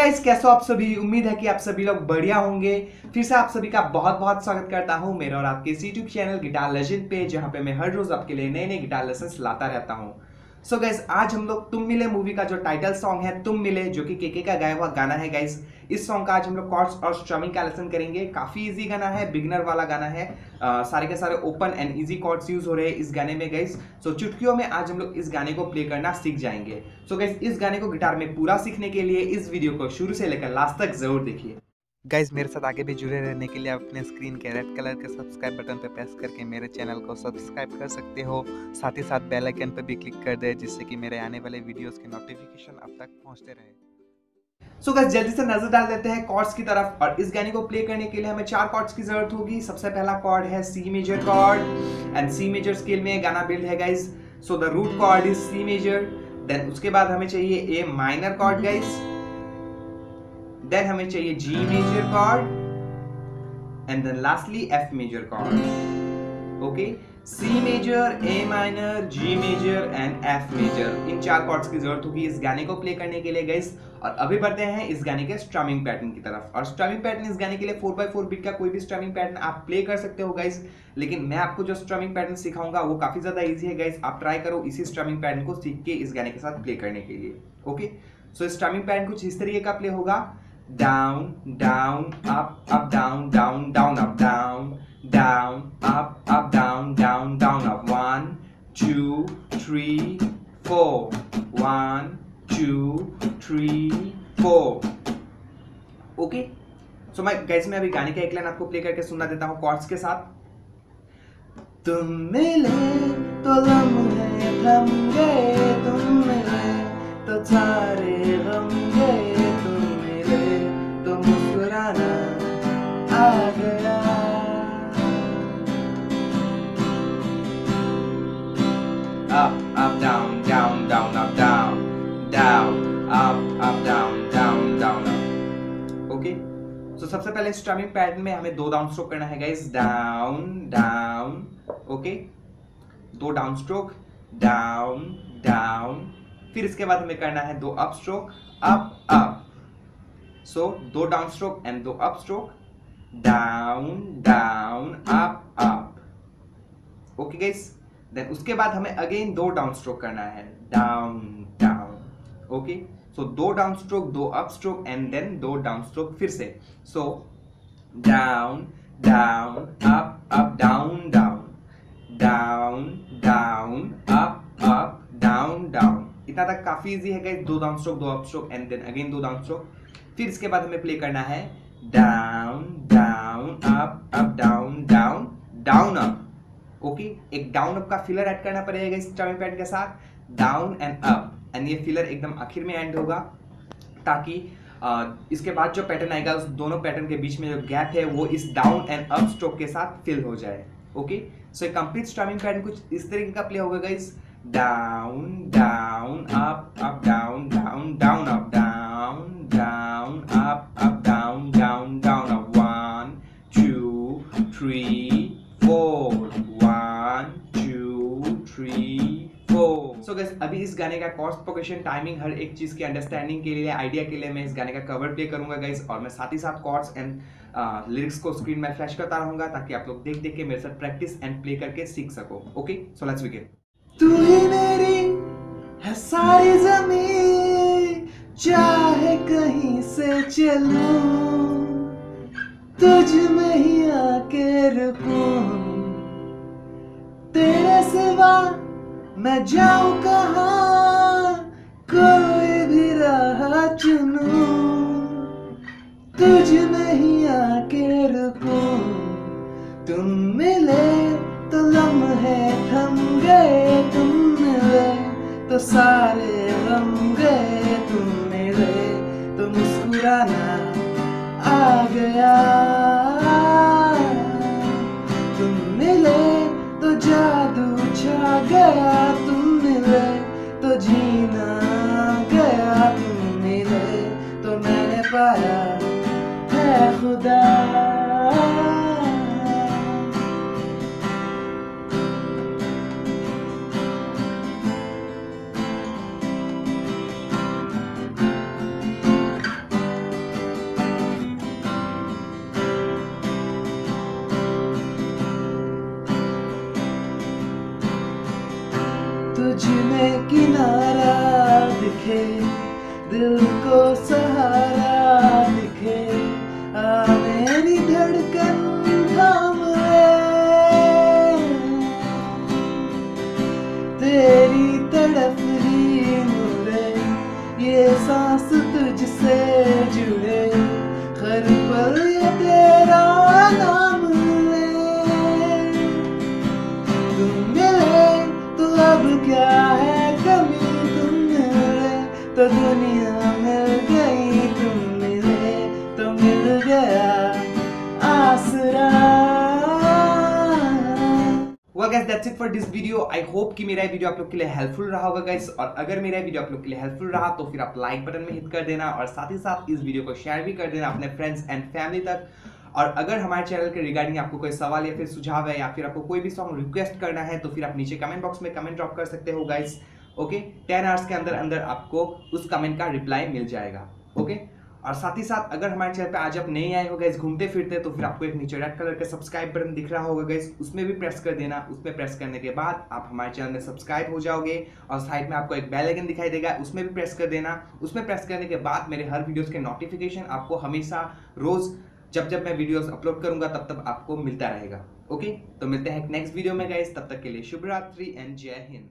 Guys कैसे हो आप सभी? उम्मीद है कि आप सभी लोग बढ़िया होंगे। फिर से आप सभी का बहुत बहुत स्वागत करता हूँ मेरे और आपके यूट्यूब चैनल गिटार लेजेंड पे, जहाँ पे मैं हर रोज आपके लिए नए नए गिटार लेसन लाता रहता हूँ। सो so गाइस आज हम लोग तुम मिले मूवी का जो टाइटल सॉन्ग है तुम मिले जो कि केके का गाया हुआ गाना है गाइस इस सॉन्ग का आज हम लोग कॉर्ड्स और स्ट्रमिंग का लेसन करेंगे। काफ़ी इजी गाना है बिगनर वाला गाना है। आ, सारे के सारे open and easy chords use हो रहे हैं इस गाने में गाइस सो so, चुटकियों में आज हम लोग इस गाने को प्ले करना सीख जाएँगे। सो so, गाइस इस गाने को गिटार में पूरा सीखने के लिए इस वीडियो को शुरू से लेकर लास्ट तक ज़रूर देखिए। गाइज़ मेरे साथ आगे भी जुड़े रहने के लिए आप अपने स्क्रीन के रेड कलर के सब्सक्राइब बटन पर प्रेस करके मेरे चैनल को सब्सक्राइब कर सकते हो। साथ ही साथ बेल आइकन पर भी क्लिक कर दे, जिससे कि मेरे आने वाले वीडियोस के नोटिफिकेशन अब तक पहुँचते रहे। सो so जल्दी से नज़र डाल देते हैं कॉर्ड्स की तरफ़। और इस गाने को प्ले करने के लिए हमें चार कॉर्ड्स की ज़रूरत होगी। सबसे पहला कॉर्ड है C major chord and C major scale में गाना बिल्ड है guys so the root chord is C major then उसके बाद हमें चाहिए A minor chord guys then हमें चाहिए G major chord and then lastly F major chord. Okay, C major, A minor, G major and F major. इन चार chords की ज़रूरत होगी इस गाने को प्ले करने के लिए गाइस और अभी बढ़ते हैं इस गाने के स्ट्रमिंग पैटर्न की तरफ़. और स्ट्रमिंग पैटर्न इस गाने के लिए 4x4 बीट का कोई भी स्ट्रमिंग पैटर्न आप प्ले कर सकते हो गाइस लेकिन मैं आपको जो स्ट्रमिंग पैटर्न सिखाऊँगा वो काफ़ी ज़्यादा इजी है गाइस आप ट्राई करो इसी स्ट्रमिंग पैटर्न को सीख के इस गाने के साथ प्ले करने के लिए. ओके सो स्ट्रमिंग पैटर्न कुछ इस तरीके का प्ले होगा. Down, down, up, up, down, down, down, up, down, down, up, up, down, down, down, up. One, two, three, four. One, two, three, four. Okay so मैं गैस में अभी गाने का एक लाइन आपको प्ले करके सुना देता हूँ कॉर्ड्स के साथ तुम मिले तो लम्हे थम गए तुम मिले तो सारे गम गए up, up, down, down, down, up. Okay? So सबसे पहले स्ट्रमिंग पैटर्न में हमें दो डाउन स्ट्रोक करना है गाइस डाउन डाउन ओके दो डाउन स्ट्रोक डाउन डाउन फिर इसके बाद हमें करना है दो up stroke up up so दो डाउन स्ट्रोक एंड दो up stroke down down up up okay guys then उसके बाद हमें अगेन दो डाउन स्ट्रोक करना है. डाउन डाउन ओके सो दो डाउन स्ट्रोक दो अप स्ट्रोक एंड देन दो डाउन स्ट्रोक फिर से. So down down up up down down down down up up down down इतना तक काफ़ी इजी है दो डाउन स्ट्रोक दो up stroke and then again दो डाउन स्ट्रोक फिर इसके बाद हमें प्ले करना है. Down down up up down down down up okay एक डाउन अप का फिलर ऐड करना पड़ेगा इस पैड के साथ. डाउन एंड अप एंड ये फिलर एकदम आखिर में एंड होगा ताकि आ, इसके बाद जो पैटर्न आएगा उस दोनों पैटर्न के बीच में जो गैप है वो इस डाउन एंड अप स्ट्रोक के साथ फिल हो जाए ओके सो एक कंप्लीट स्ट्रमिंग पैटर्न कुछ इस तरीके का प्ले होगा इस down down up up down down down up down down up up अभी इस गाने का कॉस्ट प्रोग्रेशन टाइमिंग हर एक चीज़ की अंडरस्टैंडिंग के लिए आइडिया के लिए मैं इस गाने का कवर प्ले करूँगा गाइस और मैं साथ ही साथ कॉर्ड्स एंड लिरिक्स को स्क्रीन में फ्लैश करता रहूँगा ताकि आप लोग देख देख के मेरे साथ प्रैक्टिस एंड प्ले करके सीख सको. ओके सो लेट्स बिगिन तू ही मेरी है सारी ज़मीन, चाहे कहीं से चलूँ, तुझ में ही आके रुकूं, तेरे सिवा मैं जाऊँ कहा? कोई भी राह चुनू। तुझ में ही आके रुकू। तुम मिले तो लम्हे थम गए, तुम मिले तो सारे गम गए, तुम मिले तो मुस्कुराना आ गया। खुदा। तुझ में किनारा दिखे दिल को सहारा तेरी तड़प ही मुरे ये सांस तुझसे जुड़े। हर पल ये तेरा नाम ले। तुम मिले तो अब क्या है कमी तुम मिले तो दुनिया well guys, that's it for this video. I कि मेरा वीडियो आप लोग के लिए हेल्पफुल रहा होगा, guys. और अगर मेरा वीडियो आप लोग के लिए हेल्पफुल रहा तो फिर आप लाइक बटन में हिट कर देना और साथ ही साथ इस वीडियो को शेयर भी कर देना अपने फ्रेंड्स एंड फैमिली तक. और अगर हमारे चैनल के रिगार्डिंग आपको कोई सवाल या फिर सुझाव है या फिर आपको कोई भी सॉन्ग रिक्वेस्ट करना है तो फिर आप नीचे कमेंट बॉक्स में कमेंट ड्रॉप कर सकते हो गाइस ओके टेन आवर्स के अंदर अंदर आपको उस कमेंट का रिप्लाई मिल जाएगा. ओके और साथ ही साथ, अगर हमारे चैनल पे आज आप नहीं आए हो गए घूमते फिरते तो फिर आपको एक नीचे रेड कलर का सब्सक्राइब बटन दिख रहा होगा गैस उसमें भी प्रेस कर देना। उसमें प्रेस करने के बाद आप हमारे चैनल में सब्सक्राइब हो जाओगे और साइड में आपको एक बेल आइकन दिखाई देगा। उसमें भी प्रेस कर देना। उसमें प्रेस करने के बाद मेरे हर वीडियोज़ के नोटिफिकेशन आपको हमेशा रोज जब जब मैं वीडियोस अपलोड करूँगा, तब तब आपको मिलता रहेगा। ओके तो मिलते हैं नेक्स्ट वीडियो में गाइस तब तक के लिए शुभ रात्रि एंड जय हिंद।